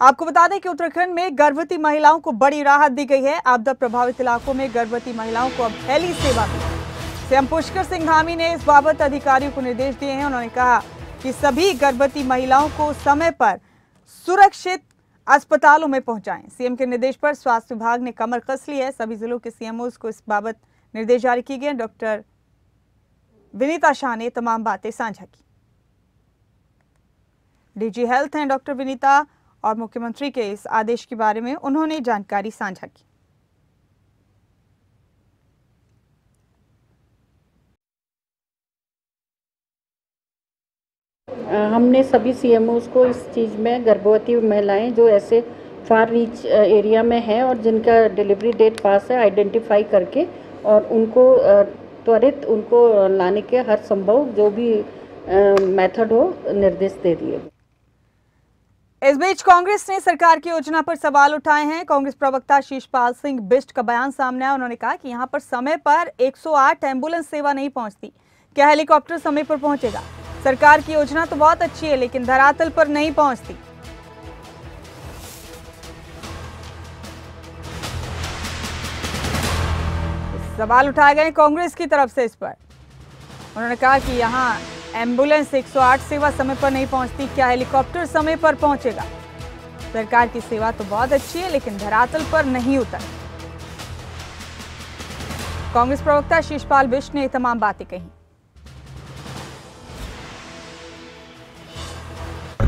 आपको बता दें कि उत्तराखंड में गर्भवती महिलाओं को बड़ी राहत दी गई है। आपदा प्रभावित इलाकों में गर्भवती महिलाओं को अब हेली सेवा मिली सीएम पुष्कर सिंह धामी ने इस बाबत अधिकारियों को निर्देश दिए हैं। उन्होंने कहा कि सभी गर्भवती महिलाओं को समय पर सुरक्षित अस्पतालों में पहुंचाएँ। सीएम के निर्देश पर स्वास्थ्य विभाग ने कमर कस ली है। सभी जिलों के सीएमओ को इस बाबत निर्देश जारी किए गए डॉक्टर विनीता शाह ने तमाम बातें साझा की। डीजी हेल्थ हैं डॉक्टर विनीता। और मुख्यमंत्री के इस आदेश के बारे में उन्होंने जानकारी साझा की। हमने सभी सी को इस चीज़ में गर्भवती महिलाएँ जो ऐसे फार रीच एरिया में हैं और जिनका डिलीवरी डेट पास है आइडेंटिफाई करके और उनको त्वरित उनको लाने के हर संभव जो भी मेथड हो, निर्देश दे दिए। इस बीच कांग्रेस ने सरकार की योजना पर सवाल उठाए हैं। कांग्रेस प्रवक्ता शीशपाल सिंह बिस्ट का बयान सामने आया। उन्होंने कहा कि यहाँ पर समय पर 108 एंबुलेंस सेवा नहीं पहुँचती। क्या हेलीकॉप्टर समय पर पहुंचेगा? सरकार की योजना तो बहुत अच्छी है, लेकिन धरातल पर नहीं पहुँचती। सवाल उठाए गए कांग्रेस की तरफ़ से इस पर। उन्होंने कहा कि यहाँ एंबुलेंस 108 सेवा समय पर नहीं पहुँचती। क्या हेलीकॉप्टर समय पर पहुंचेगा? सरकार की सेवा तो बहुत अच्छी है, लेकिन धरातल पर नहीं उतर। कांग्रेस प्रवक्ता शीशपाल बिश्ट ने तमाम बातें कही।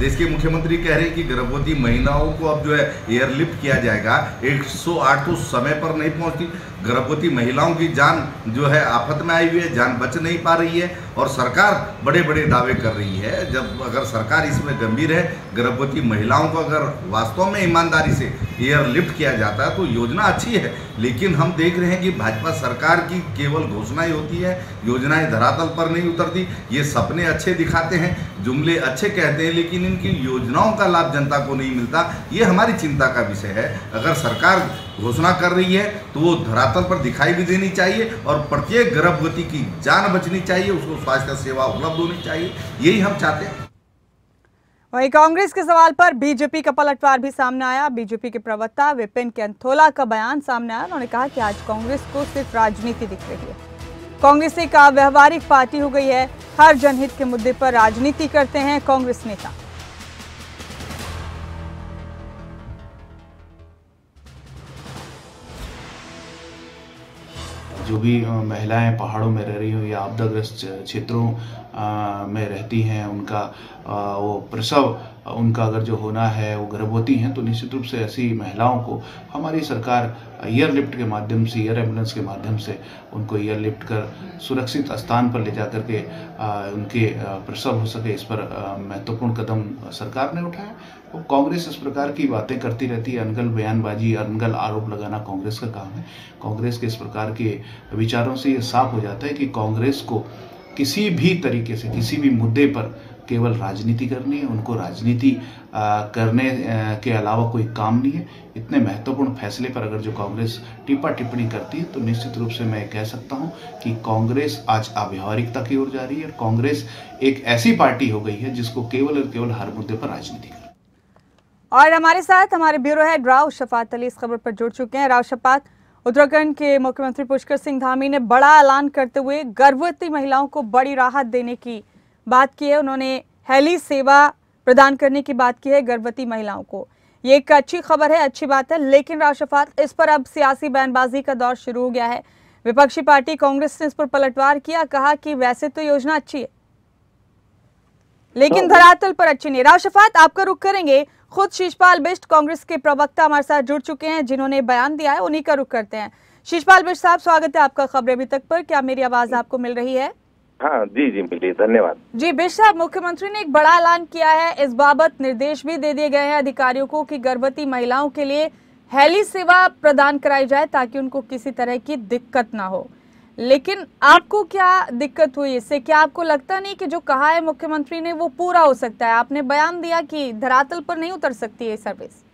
प्रदेश के मुख्यमंत्री कह रहे हैं कि गर्भवती महिलाओं को अब जो है एयरलिफ्ट किया जाएगा। 108 तो समय पर नहीं पहुँचती। गर्भवती महिलाओं की जान जो है आफत में आई हुई है, जान बच नहीं पा रही है और सरकार बड़े बड़े दावे कर रही है। जब अगर सरकार इसमें गंभीर है, गर्भवती महिलाओं को अगर वास्तव में ईमानदारी से एयरलिफ्ट किया जाता है तो योजना अच्छी है। लेकिन हम देख रहे हैं कि भाजपा सरकार की केवल घोषणाएँ होती है, योजनाएँ धरातल पर नहीं उतरती, ये सपने अच्छे दिखाते हैं, जुमले अच्छे कहते हैं, लेकिन इनकी योजनाओं का लाभ जनता को नहीं मिलता, ये हमारी चिंता का विषय है। अगर सरकार घोषणा कर रही है तो वो धरातल पर दिखाई भी देनी चाहिए और प्रत्येक गर्भवती की जान बचनी चाहिए, उसको स्वास्थ्य सेवा उपलब्ध होनी चाहिए, यही हम चाहते हैं। वहीं कांग्रेस के सवाल पर बीजेपी का पलटवार भी सामने आया। बीजेपी के प्रवक्ता विपिन कैंथोला का बयान सामने आया। उन्होंने कहा कि आज कांग्रेस को सिर्फ़ राजनीति दिख रही है। कांग्रेस एक व्यवहारिक पार्टी हो गई है। हर जनहित के मुद्दे पर राजनीति करते हैं कांग्रेस नेता। जो भी महिलाएँ पहाड़ों में रह रही हो या आपदाग्रस्त क्षेत्रों में रहती हैं, उनका वो प्रसव, उनका अगर जो होना है, वो गर्भवती हैं तो निश्चित रूप से ऐसी महिलाओं को हमारी सरकार एयर लिफ्ट के माध्यम से एयर एंबुलेंस के माध्यम से उनको एयर लिफ्ट कर सुरक्षित स्थान पर ले जा कर के उनके प्रसव हो सके, इस पर महत्वपूर्ण कदम सरकार ने उठाया तो कांग्रेस इस प्रकार की बातें करती रहती है, अनगल बयानबाजी, अनगल आरोप लगाना कांग्रेस का काम है। कांग्रेस के इस प्रकार के विचारों से ये साफ़ हो जाता है कि कांग्रेस को किसी भी तरीके से, किसी भी मुद्दे पर केवल राजनीति करनी है। उनको राजनीति करने के अलावा कोई काम नहीं है। इतने महत्वपूर्ण फैसले पर अगर जो कांग्रेस टिप्पा टिप्पणी करती है तो निश्चित रूप से मैं कह सकता हूँ कि कांग्रेस आज अव्यवहारिकता की ओर जा रही है कांग्रेस एक ऐसी पार्टी हो गई है जिसको केवल और केवल हर मुद्दे पर राजनीति और हमारे साथ हमारे ब्यूरो हेड राव शफात अली इस खबर पर जुड़ चुके हैं। राव शफात उत्तराखंड के मुख्यमंत्री पुष्कर सिंह धामी ने बड़ा ऐलान करते हुए गर्भवती महिलाओं को बड़ी राहत देने की बात की है। उन्होंने हेली सेवा प्रदान करने की बात की है गर्भवती महिलाओं को। ये एक अच्छी खबर है अच्छी बात है लेकिन राव शफात इस पर अब सियासी बयानबाजी का दौर शुरू हो गया है। विपक्षी पार्टी कांग्रेस ने इस पर पलटवार किया कहा कि वैसे तो योजना अच्छी है लेकिन तो, धरातल पर अच्छी नहीं। राव शफात आपका रुख करेंगे? खुद शीशपाल बिष्ट कांग्रेस के प्रवक्ता हमारे साथ जुड़ चुके हैं जिन्होंने बयान दिया है उन्हीं का रुख करते हैं। शीशपाल बिष्ट साहब स्वागत है आपका खबर अभी तक पर। क्या मेरी आवाज़ आपको मिल रही है? हाँ जी जी मिली धन्यवाद। जी बिष्ट साहब मुख्यमंत्री ने एक बड़ा ऐलान किया है। इस बाबत निर्देश भी दे दिए गए हैं अधिकारियों को कि गर्भवती महिलाओं के लिए हेली सेवा प्रदान कराई जाए ताकि उनको किसी तरह की दिक्कत ना हो। लेकिन आपको क्या दिक्कत हुई इससे? क्या आपको लगता नहीं कि जो कहा है मुख्यमंत्री ने वो पूरा हो सकता है? आपने बयान दिया कि धरातल पर नहीं उतर सकती है सर्विस।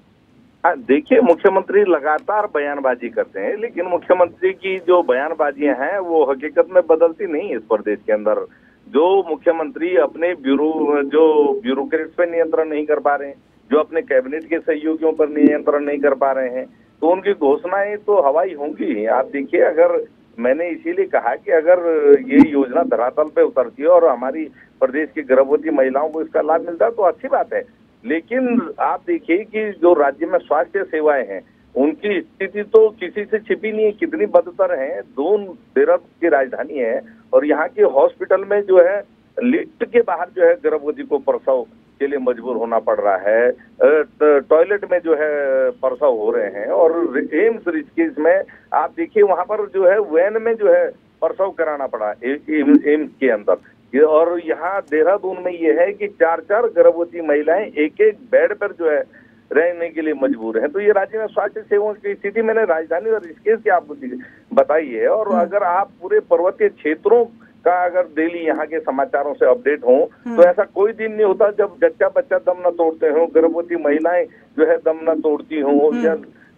देखिए, मुख्यमंत्री लगातार बयानबाजी करते हैं, लेकिन मुख्यमंत्री की जो बयानबाजियाँ हैं, वो हकीकत में बदलती नहीं इस प्रदेश के अंदर। जो मुख्यमंत्री अपने ब्यूरो, जो ब्यूरोक्रेट पे नियंत्रण नहीं कर पा रहे हैं, जो अपने कैबिनेट के सहयोगियों पर नियंत्रण नहीं कर पा रहे हैं तो उनकी घोषणाएँ तो हवाई होंगी आप देखिए, अगर मैंने इसीलिए कहा कि अगर ये योजना धरातल पे उतरती है और हमारी प्रदेश की गर्भवती महिलाओं को इसका लाभ मिलता है तो अच्छी बात है। लेकिन आप देखिए कि जो राज्य में स्वास्थ्य सेवाएँ हैं, उनकी स्थिति तो किसी से छिपी नहीं है, कितनी बदतर है। दो देहरादून की राजधानी है और यहाँ के हॉस्पिटल में जो है, लिफ्ट के बाहर जो है गर्भवती को प्रसव के लिए मजबूर होना पड़ रहा है। टॉयलेट में जो है प्रसव हो रहे हैं और एम्स ऋषिकेश में आप देखिए वहाँ पर जो है वैन में जो है प्रसव कराना पड़ा एम्स एम्स के अंदर। और यहाँ देहरादून में ये है कि चार चार गर्भवती महिलाएँ एक एक बेड पर जो है रहने के लिए मजबूर हैं। तो ये राज्य में स्वास्थ्य सेवाओं की स्थिति मैंने राजधानी और ऋषिकेश की आपको बताई है और अगर आप पूरे पर्वतीय क्षेत्रों का अगर डेली यहाँ के समाचारों से अपडेट हो तो ऐसा कोई दिन नहीं होता जब जच्चा बच्चा दम न तोड़ते हो गर्भवती महिलाएँ जो है दम न तोड़ती हो या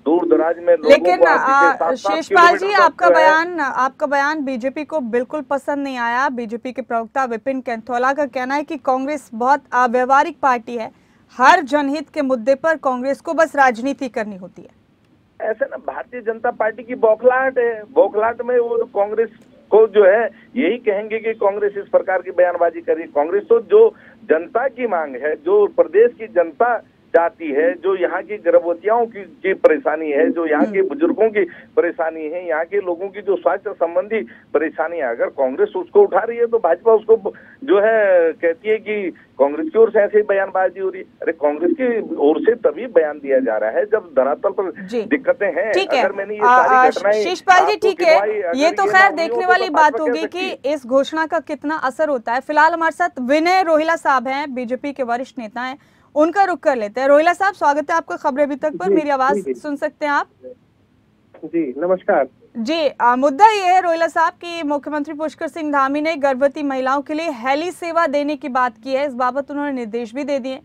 दूर दराज में लोगों लेकिन शेषपाल जी आपका बयान आपका बयान बीजेपी को बिल्कुल पसंद नहीं आया। बीजेपी के प्रवक्ता विपिन कैंथोला का कहना है कि कांग्रेस बहुत अव्यवहारिक पार्टी है। हर जनहित के मुद्दे पर कांग्रेस को बस राजनीति करनी होती है। ऐसे ना भारतीय जनता पार्टी की बौखलाहट है। बौखलाहट में वो कांग्रेस को जो है, यही कहेंगे कि कांग्रेस इस प्रकार की बयानबाजी करी कांग्रेस तो जो जनता की मांग है, जो प्रदेश की जनता चाहती है जो यहाँ की गर्भवतियों की, की परेशानी है जो यहाँ के बुज़ुर्गों की परेशानी है यहाँ के लोगों की जो स्वास्थ्य संबंधी परेशानी है अगर कांग्रेस उसको उठा रही है तो भाजपा उसको जो है कहती है कि कांग्रेस की ओर से ऐसे ही बयानबाजी हो रही है। अरे कांग्रेस की ओर से तभी बयान दिया जा रहा है जब धरातल पर दिक्कतें हैं। अगर मैंने ये सारी घटनाएँ शेषपाल जी ठीक है। ये तो खैर देखने तो वाली बात होगी कि इस घोषणा का कितना असर होता है। फ़िलहाल हमारे साथ विनय रोहिला साहब हैं बीजेपी के वरिष्ठ नेता हैं। उनका रुख कर लेते हैं। रोहिला साहब स्वागत है आपका खबरें अभी तक पर। मेरी आवाज़। सुन सकते हैं आप? जी नमस्कार। जी आ, मुद्दा ये है रोहिला साहब कि मुख्यमंत्री पुष्कर सिंह धामी ने गर्भवती महिलाओं के लिए हेली सेवा देने की बात की है। इस बाबत उन्होंने निर्देश भी दे दिए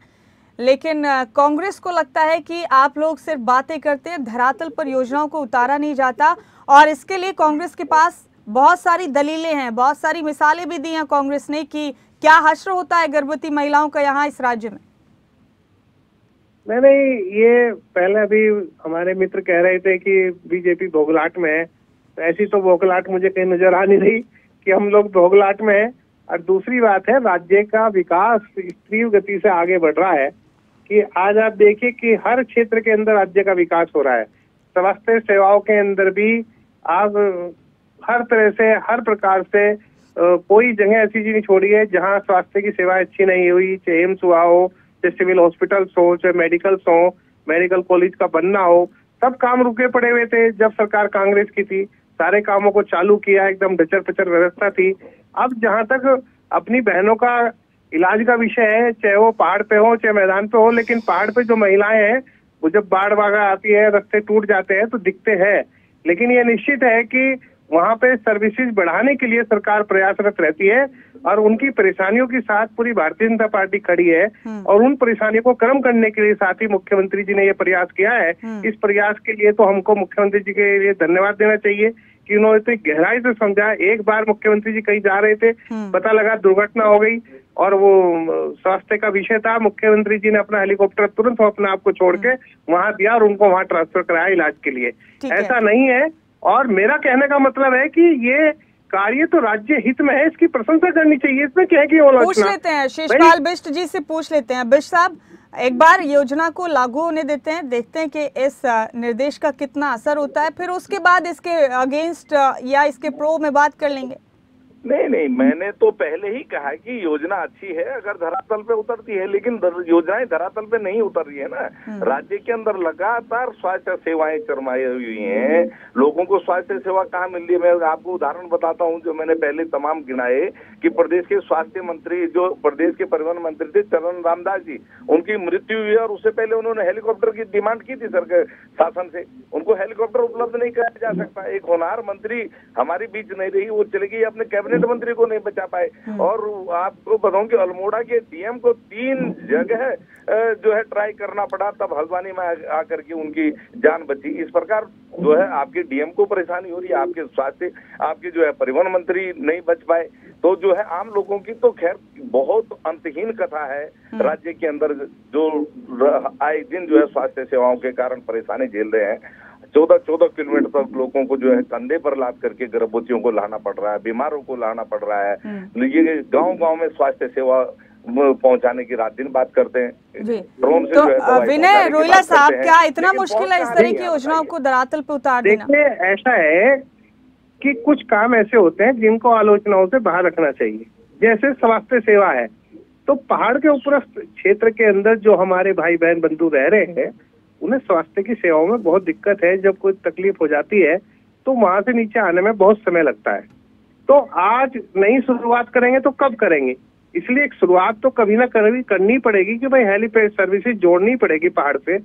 लेकिन कांग्रेस को लगता है कि आप लोग सिर्फ़ बातें करते हैं धरातल पर योजनाओं को उतारा नहीं जाता और इसके लिए कांग्रेस के पास बहुत सारी दलीलें हैं बहुत सारी मिसालें भी दी हैं कांग्रेस ने कि क्या हश्र होता है गर्भवती महिलाओं का यहाँ इस राज्य में। नहीं नहीं, ये पहले अभी हमारे मित्र कह रहे थे कि बीजेपी भोगलाट में है। तो ऐसी तो भोगलाट मुझे कहीं नज़र आ नहीं रही कि हम लोग भोगलाट में है। और दूसरी बात है, राज्य का विकास तीव्र गति से आगे बढ़ रहा है कि आज आप देखिए कि हर क्षेत्र के अंदर राज्य का विकास हो रहा है। स्वास्थ्य सेवाओं के अंदर भी आज हर तरह से, हर प्रकार से कोई जगह ऐसी चीज़ नहीं छोड़ी है जहाँ स्वास्थ्य की सेवा अच्छी नहीं हुई, चाहे एम्स हुआ हो चाहे सिविल हॉस्पिटल्स हो, चाहे मेडिकल्स हो मेडिकल कॉलेज का बनना हो, सब काम रुके पड़े हुए थे जब सरकार कांग्रेस की थी। सारे कामों को चालू किया, एकदम डचर पचर व्यवस्था थी। अब जहाँ तक अपनी बहनों का इलाज का विषय है, चाहे वो पहाड़ पे हो, चाहे मैदान पे हो, लेकिन पहाड़ पे जो महिलाएँ हैं, वो जब बाढ़ वागा आती है, रस्ते टूट जाते हैं तो दिखते हैं। लेकिन ये निश्चित है कि वहाँ पे सर्विसेज़ बढ़ाने के लिए सरकार प्रयासरत रहती है और उनकी परेशानियों के साथ पूरी भारतीय जनता पार्टी खड़ी है और उन परेशानियों को कम करने के लिए साथ ही मुख्यमंत्री जी ने ये प्रयास किया है। इस प्रयास के लिए तो हमको मुख्यमंत्री जी के लिए धन्यवाद देना चाहिए कि उन्होंने इतनी गहराई से समझा। एक बार मुख्यमंत्री जी कहीं जा रहे थे पता लगा दुर्घटना हो गई और वो स्वास्थ्य का विषय था। मुख्यमंत्री जी ने अपना हेलीकॉप्टर तुरंत अपने आप को छोड़ के वहाँ दिया और उनको वहाँ ट्रांसफ़र कराया इलाज के लिए। ऐसा नहीं है और मेरा कहने का मतलब है कि ये कार्य तो राज्य हित में है इसकी प्रशंसा करनी चाहिए। इसमें क्या की पूछ लेते हैं शेषपाल बिष्ट जी से पूछ लेते हैं। बिष्ट साहब एक बार योजना को लागू होने देते हैं देखते हैं कि इस निर्देश का कितना असर होता है फिर उसके बाद इसके अगेंस्ट या इसके प्रो में बात कर लेंगे। नहीं नहीं मैंने तो पहले ही कहा कि योजना अच्छी है अगर धरातल पे उतरती है लेकिन दर- योजनाएँ धरातल पे नहीं उतर रही है ना। राज्य के अंदर लगातार स्वास्थ्य सेवाएँ चरमाई हुई हैं। लोगों को स्वास्थ्य सेवा कहाँ मिल रही है? मैं आपको उदाहरण बताता हूँ जो मैंने पहले तमाम गिनाए कि प्रदेश के स्वास्थ्य मंत्री जो प्रदेश के परिवहन मंत्री थे चरण रामदास जी उनकी मृत्यु हुई और उससे पहले उन्होंने हेलीकॉप्टर की डिमांड की थी सरकार शासन से। उनको हेलीकॉप्टर उपलब्ध नहीं कराया जा सकता। एक होनहार मंत्री हमारे बीच नहीं रही वो चले गई अपने कैबिनेट कैबिनेट मंत्री को नहीं बचा पाए। और आपको बताऊँ कि अल्मोड़ा के डीएम को तीन जगह जो है ट्राई करना पड़ा तब हल्द्वानी में आकर के उनकी जान बची। इस प्रकार जो है आपके डीएम को परेशानी हो रही है आपके स्वास्थ्य आपके जो है परिवहन मंत्री नहीं बच पाए। तो जो है आम लोगों की तो खैर बहुत अंतहीन कथा है। राज्य के अंदर जो आए दिन जो है स्वास्थ्य सेवाओं के कारण परेशानी झेल रहे हैं। चौदह चौदह किलोमीटर तक लोगों को जो है कंधे पर लाद करके गर्भवतियों को लाना पड़ रहा है बीमारों को लाना पड़ रहा है। ये गाँव गाँव में स्वास्थ्य सेवा पहुँचाने की रात दिन बात करते हैं। ड्रोन से तो विनय रोहिला साहब क्या इतना मुश्किल है इस तरह की योजनाओं को धरातल पे उतार देना? देखिए ऐसा है कि कुछ काम ऐसे होते हैं जिनको आलोचनाओं से बाहर रखना चाहिए। जैसे स्वास्थ्य सेवा है। तो पहाड़ के उपरस्थ क्षेत्र के अंदर जो हमारे भाई बहन बंधु रह रहे हैं उन्हें स्वास्थ्य की सेवाओं में बहुत दिक्कत है, जब कोई तकलीफ़ हो जाती है तो वहाँ से नीचे आने में बहुत समय लगता है। तो आज नई शुरुआत करेंगे तो कब करेंगे? इसलिए एक शुरुआत तो कभी ना कभी करनी पड़ेगी कि भाई हेलीपैड सर्विसेज़ जोड़नी पड़ेगी पहाड़ पे,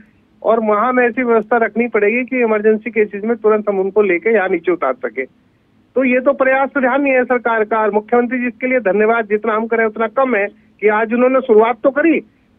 और वहाँ में ऐसी व्यवस्था रखनी पड़ेगी कि इमरजेंसी केसेस में तुरंत हम उनको लेके यहाँ नीचे उतार सके। तो ये तो प्रयास तो ध्यान नहीं है सरकार का, और मुख्यमंत्री जी इसके लिए धन्यवाद, जितना हम करें उतना कम है कि आज उन्होंने शुरुआत तो करी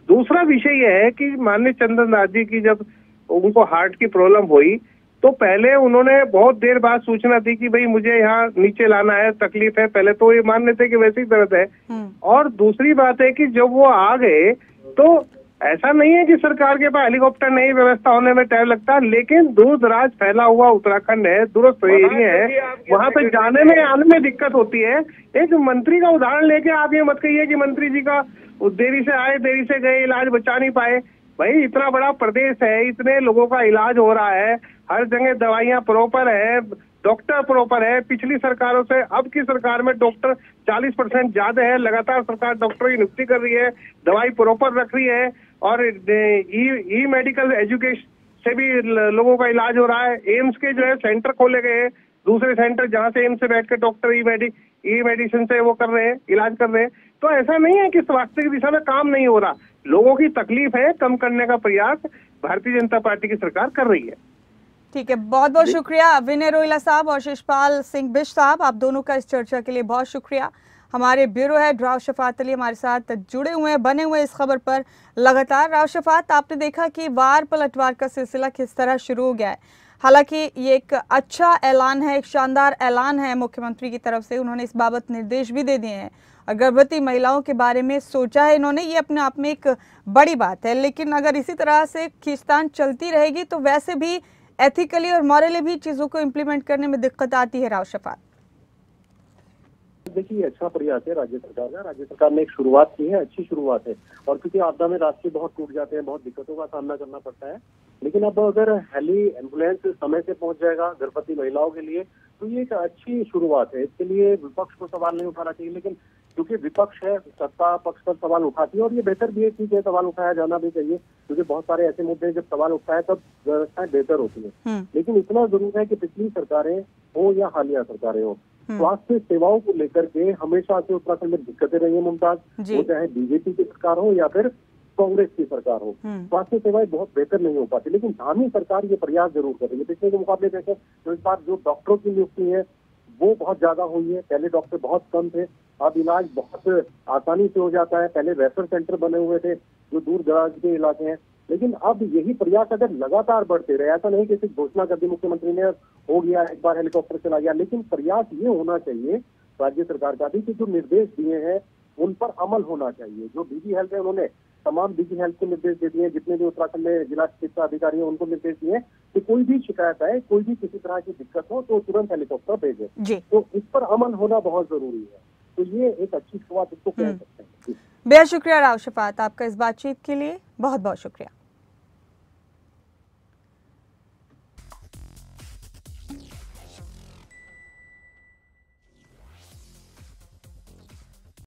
दूसरा विषय यह है कि माननीय चंदन दास जी की जब उनको हार्ट की प्रॉब्लम हुई तो पहले उन्होंने बहुत देर बाद सूचना दी कि भाई मुझे यहाँ नीचे लाना है तकलीफ़ है। पहले तो ये मान लेते कि वैसे ही दर्द है। हम्म, और दूसरी बात है कि जब वो आ गए तो ऐसा नहीं है कि सरकार के पास हेलीकॉप्टर नहीं व्यवस्था होने में टाइम लगता है लेकिन दूर दराज फैला हुआ उत्तराखंड है दूरस्थ एरिया है वहाँ पे जाने में आने में दिक्कत होती है। एक मंत्री का उदाहरण लेके आप ये मत कहिए कि मंत्री जी का देरी से आए देरी से गए इलाज बचा नहीं पाए। भाई इतना बड़ा प्रदेश है इतने लोगों का इलाज हो रहा है हर जगह दवाइयाँ प्रॉपर है डॉक्टर प्रॉपर है। पिछली सरकारों से अब की सरकार में डॉक्टर 40 परसेंट ज़्यादा है लगातार सरकार डॉक्टरों की नियुक्ति कर रही है दवाई प्रॉपर रख रही है। और ई मेडिकल एजुकेशन से भी लोगों का इलाज हो रहा है। एम्स के जो है सेंटर खोले गए हैं। दूसरे सेंटर जहाँ से एम्स से बैठ के डॉक्टर ई मेडि ई मेडिसिन से वो कर रहे हैं इलाज कर रहे हैं। तो ऐसा नहीं है कि स्वास्थ्य की दिशा में काम नहीं हो रहा। लोगों की तकलीफ़ है कम करने का प्रयास भारतीय जनता पार्टी की सरकार कर रही है। ठीक है बहुत बहुत शुक्रिया विनय रोहिला साहब और शिषपाल सिंह बिश साहब। आप दोनों का इस चर्चा के लिए बहुत शुक्रिया। हमारे ब्यूरो हेड राव शफात अली हमारे साथ जुड़े हुए हैं, बने हुए इस खबर पर। लगातार राव शफात, आपने देखा कि वार पलटवार का सिलसिला किस तरह शुरू हो गया है? हालाँकि ये एक अच्छा ऐलान है, एक शानदार ऐलान है मुख्यमंत्री की तरफ़ से, उन्होंने इस बाबत निर्देश भी दे दिए हैं। और गर्भवती महिलाओं के बारे में सोचा है इन्होंने, ये अपने आप में एक बड़ी बात है, लेकिन अगर इसी तरह से खींचतान चलती रहेगी तो वैसे भी एथिकली और मॉरली भी चीज़ों को इम्प्लीमेंट करने में दिक्कत आती है राव शफात। देखिए अच्छा प्रयास है राज्य सरकार का। राज्य सरकार ने एक शुरुआत की है, अच्छी शुरुआत है। और क्योंकि आपदा में रास्ते बहुत टूट जाते हैं, बहुत दिक्कतों का सामना करना पड़ता है। लेकिन अब अगर हेली एंबुलेंस समय से पहुँच जाएगा गर्भवती महिलाओं के लिए तो ये एक अच्छी शुरुआत है। इसके लिए विपक्ष को सवाल नहीं उठाना चाहिए लेकिन क्योंकि विपक्ष है सत्ता पक्ष पर सवाल उठाती है और ये बेहतर भी है ठीक है सवाल उठाया जाना भी चाहिए क्योंकि बहुत सारे ऐसे मुद्दे हैं, जब सवाल उठाए तब व्यवस्थाएँ बेहतर होती है। हम्म। लेकिन इतना ज़रूर है कि पिछली सरकारें हो या हालिया सरकारें हो स्वास्थ्य सेवाओं को लेकर के हमेशा से उत्तराखंड में दिक्कतें रही है मुमताज़। वो चाहे बीजेपी की सरकार हो या फिर कांग्रेस की सरकार हो। हम्म। स्वास्थ्य सेवाएँ बहुत बेहतर नहीं हो पाती लेकिन धामी सरकार ये प्रयास ज़रूर कर रही है। पिछले के मुकाबले देखें तो इस बार जो डॉक्टरों की नियुक्ति है वो बहुत ज़्यादा हुई है। पहले डॉक्टर बहुत कम थे अब इलाज बहुत आसानी से हो जाता है। पहले रेफर सेंटर बने हुए थे जो दूर दराज के इलाके हैं। लेकिन अब यही प्रयास अगर लगातार बढ़ते रहे ऐसा नहीं कि सिर्फ़ घोषणा कर दी मुख्यमंत्री ने हो गया एक बार हेलीकॉप्टर चला गया लेकिन प्रयास ये होना चाहिए राज्य सरकार का भी कि जो निर्देश दिए हैं उन पर अमल होना चाहिए। जो डीजी हेल्थ है उन्होंने तमाम डीजी हेल्थ को निर्देश दे दिए जितने भी उत्तराखंड में जिला चिकित्सा अधिकारी हैं उनको निर्देश दिए कि कोई भी शिकायत आए कोई भी किसी तरह की दिक्कत हो तो तुरंत हेलीकॉप्टर भेजे। तो इस पर अमल होना बहुत ज़रूरी है। तो ये एक अच्छी शुरुआत इसको कह सकते हैं। बेहद शुक्रिया राव शफात आपका इस बातचीत के लिए बहुत बहुत शुक्रिया।